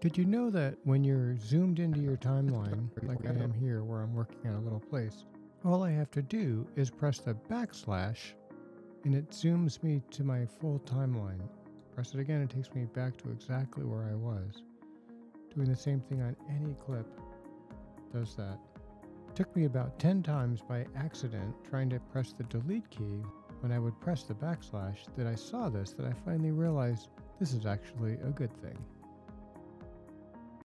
Did you know that when you're zoomed into your timeline, like I am here where I'm working at a little place, all I have to do is press the backslash and it zooms me to my full timeline. Press it again, it takes me back to exactly where I was. Doing the same thing on any clip does that. It took me about 10 times by accident trying to press the delete key when I would press the backslash that I saw this that I finally realized this is actually a good thing.